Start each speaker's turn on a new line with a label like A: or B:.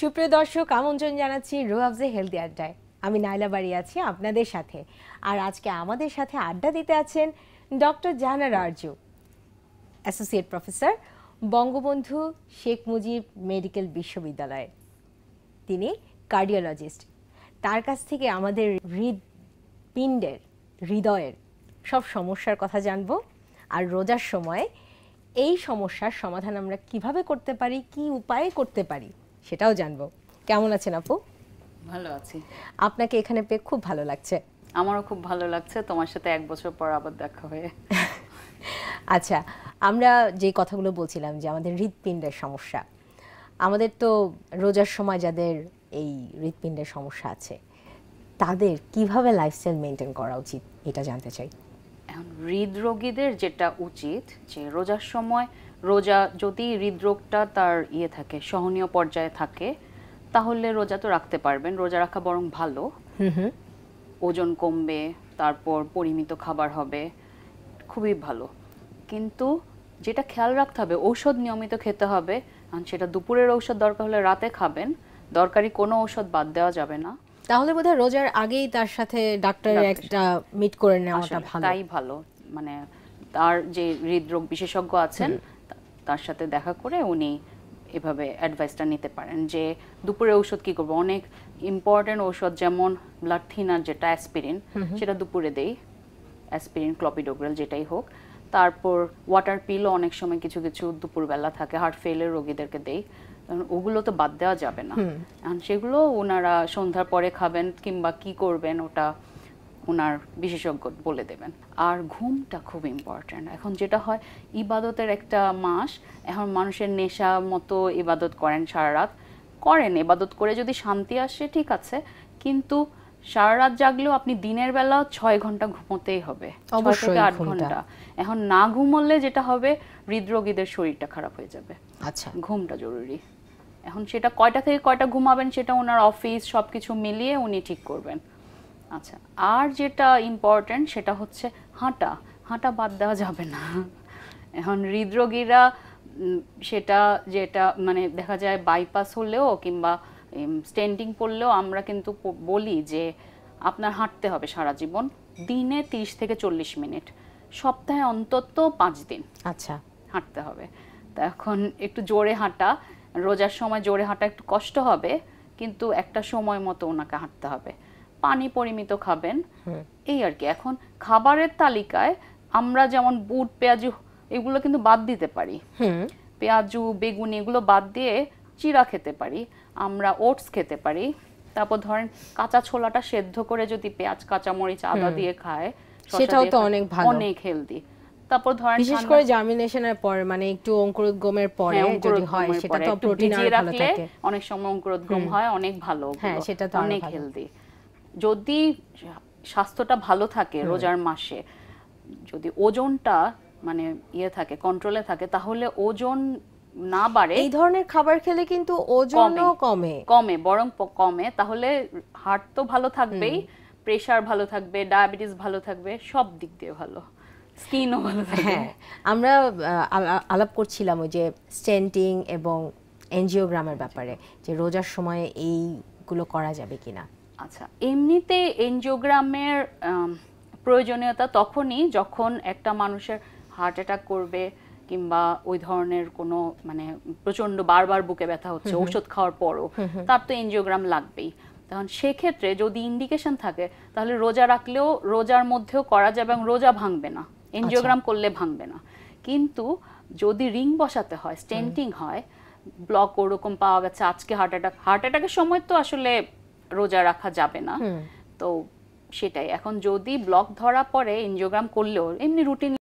A: সুপ্রিয় দর্শক, আমন্ত্রণ জানাচ্ছি রোহাবজে হেলদি আড্ডায়। আমি নাইলা বাড়ি আছি আপনাদের সাথে। আর আজকে আমাদের সাথে আড্ডা দিতে আছেন doctor Jahanara Arzu associate professor Bangabandhu Sheikh Mujib medical বিশ্ববিদ্যালয়ে তিনি কার্ডিওলজিস্ট তার কাছ থেকে আমাদের হৃদপিণ্ডের, হৃদয়ের সব সমস্যার কথা জানব। আর রোজার সময় এই সমস্যার সমাধান আমরা কীভাবে করতে পারি, কি উপায়ে করতে পারি? সেটাও জানব। কেমন আছেন আপু?
B: ভালো আছি।
A: আপনাকে এখানে পেয়ে খুব ভালো লাগছে।
B: আমারও খুব ভালো লাগছে। তোমার সাথে এক বছর পর আবার দেখা হয়ে।
A: আচ্ছা আমরা যে কথাগুলো বলছিলাম যে আমাদের হৃদপিণ্ডের সমস্যা আমাদের তো রোজার সময় যাদের এই হৃদপিণ্ডের সমস্যা আছে তাদের কীভাবে লাইফস্টাইল মেনটেন করা উচিত এটা জানতে চাই।
B: এখন হৃদরোগীদের যেটা উচিত যে রোজার সময় রোজা যদি হৃদরোগটা তার ইয়ে থাকে সহনীয় পর্যায়ে থাকে তাহলে রোজা তো রাখতে পারবেন। রোজা রাখা বরং ভালো। ওজন কমবে তারপর পরিমিত খাবার হবে খুবই ভালো। কিন্তু যেটা খেয়াল রাখতে হবে ঔষধ নিয়মিত খেতে হবে। আর সেটা দুপুরের ঔষধ দরকার হলে রাতে খাবেন। দরকারি কোনো ঔষধ বাদ দেওয়া যাবে না।
A: তাহলে বোধহয় রোজার আগেই তার সাথে ডাক্তারের
B: ডাক্তার-
A: একটা মিট করে নেওয়াটা ভালো।
B: তাই ভালো। মানে তার যে হৃদরোগ বিশেষজ্ঞ আছেন তার সাথে দেখা করে উনি এভাবে অ্যাডভাইসটা নিতে পারেন যে দুপুরে ঔষধ কি করব? অনেক ইম্পর্টেন্ট ঔষধ যেমন ব্লাড থিনার যেটা অ্যাসপিরিন সেটা দুপুরে দেই। অ্যাসপিরিন ক্লপিডোগ্রাল যেটাই হোক। তারপর ওয়াটার পিলও অনেক সময় কিছু কিছু দুপুরবেলা থাকে। হার্ট ফেলের রোগীদেরকে দেই। কারণ ওগুলো তো বাদ দেওয়া যাবে না। সেগুলো ওনারা সন্ধ্যার পরে খাবেন কিংবা কি করবেন ওটা ওনার বিশেষজ্ঞ বলে দেবেন। আর ঘুমটা খুব ইম্পর্ট্যান্ট এখন যেটা হয় ইবাদতের একটা মাস এখন মানুষের নেশা মতো ইবাদত করেন সারা রাত। করেন ইবাদত করে যদি শান্তি আসে ঠিক আছে। কিন্তু সারা রাত জাগলেও আপনি দিনের বেলা ছয় ঘণ্টা ঘুমোতেই হবে।
A: অবশ্যই
B: আট ঘণ্টা। এখন না ঘুমোলে যেটা হবে হৃদরোগীদের শরীরটা খারাপ হয়ে যাবে।
A: আচ্ছা।
B: ঘুমটা জরুরি। এখন সেটা কয়টা থেকে কয়টা ঘুমাবেন সেটা ওনার অফিস সবকিছু মিলিয়ে উনি ঠিক করবেন। আচ্ছা আর যেটা ইম্পর্ট্যান্ট সেটা হচ্ছে হাঁটা। হাঁটা বাদ দেওয়া যাবে না। এখন হৃদরোগীরা সেটা যেটা মানে দেখা যায় বাইপাস হলেও কিংবা স্টেন্ডিং পড়লেও আমরা কিন্তু বলি যে আপনার হাঁটতে হবে সারা জীবন। দিনে তিরিশ থেকে চল্লিশ মিনিট। সপ্তাহে অন্তত পাঁচ দিন
A: আচ্ছা।
B: হাঁটতে হবে। তা এখন একটু জোরে হাঁটা। রোজার সময় জোরে হাঁটা একটু কষ্ট হবে কিন্তু একটা সময় মতো ওনাকে হাঁটতে হবে। পানি পরিমিত খাবেন। এই আর কি। এখন খাবারের তালিকায় আমরা যেমন বুট পেঁয়াজু এগুলো কিন্তু বাদ দিতে পারি। পেঁয়াজু বেগুনি এগুলো বাদ দিয়ে চিরা খেতে পারি। আমরা ওটস খেতে পারি। তারপর ধরেন কাঁচা ছোলাটা সেদ্ধ করে যদি পেঁয়াজ কাঁচামরিচ আদা দিয়ে খায়
A: সেটাও তো অনেক ভালো।
B: অনেক হেলদি তারপর ধরেন
A: বিশেষ করে জার্মিনেশনের পরে মানে একটু অঙ্কুরোদ্গমের পরে
B: হ্যাঁ,
A: যদি হয় সেটা তো প্রোটিন আর ভালো থাকে।
B: অনেক সময় অঙ্কুরোদ্গম হয় অনেক ভালো
A: হ্যাঁ, সেটা তো
B: অনেক হেলদি যদি স্বাস্থ্যটা ভালো থাকে রোজার মাসে যদি ওজনটা মানে ইয়ে থাকে কন্ট্রোলে থাকে তাহলে ওজন না বাড়ে
A: এই ধরনের খাবার খেলে কিন্তু ওজনও কমে।
B: কমে। বরং কমে। তাহলে হার্ট তো ভালো থাকবেই প্রেশার ভালো থাকবে ডায়াবেটিস ভালো থাকবে সব দিক দিয়ে ভালো। স্কিনও ভালো থাকবে।
A: হ্যাঁ আমরা আলাপ করছিলাম ওই যে স্টেন্টিং এবং এনজিওগ্রামের ব্যাপারে যে রোজার সময়ে এইগুলো করা যাবে কিনা।
B: আচ্ছা এমনিতে এনজিওগ্রামের প্রয়োজনীয়তা তখনই যখন একটা মানুষের হার্ট অ্যাটাক করবে কিংবা ওই ধরনের কোনো মানে প্রচণ্ড বারবার বুকে ব্যথা হচ্ছে ওষুধ খাওয়ার পরও তার তো এনজিওগ্রাম লাগবেই। তখন সেক্ষেত্রে যদি ইন্ডিকেশন থাকে তাহলে রোজা রাখলেও রোজার মধ্যেও করা যাবে এবং রোজা ভাঙবে না। এনজিওগ্রাম করলে ভাঙবে না। কিন্তু যদি রিং বসাতে হয় স্টেন্টিং হয় ব্লক ওরকম পাওয়া গেছে আজকে হার্ট অ্যাটাক হার্ট অ্যাটাকের সময় তো আসলে রোজা রাখা যাবে না। তো সেটাই। এখন যদি ব্লক ধরা পরে এনজিওগ্রাম করলেও এমনি রুটিন